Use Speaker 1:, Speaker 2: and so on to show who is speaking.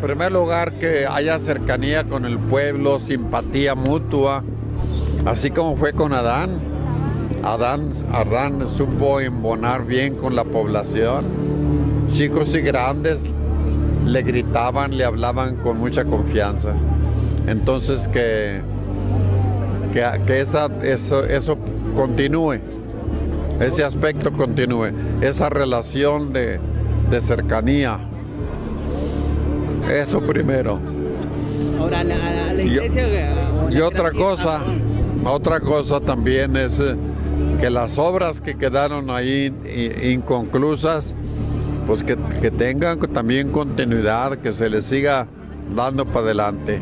Speaker 1: primer lugar que haya cercanía con el pueblo, simpatía mutua, así como fue con Adán. Adán, Adán supo embonar bien con la población. Chicos y grandes le gritaban, le hablaban con mucha confianza. Entonces que, que, que esa, eso, eso continúe, ese aspecto continúe, esa relación de, de cercanía. Eso primero.
Speaker 2: Ahora, la, la- la iglesia. la
Speaker 1: Y otra cosa, otra cosa también es eh, que las obras que quedaron ahí inconclusas, pues que, que tengan también continuidad, que se les siga dando para adelante.